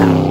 Yeah.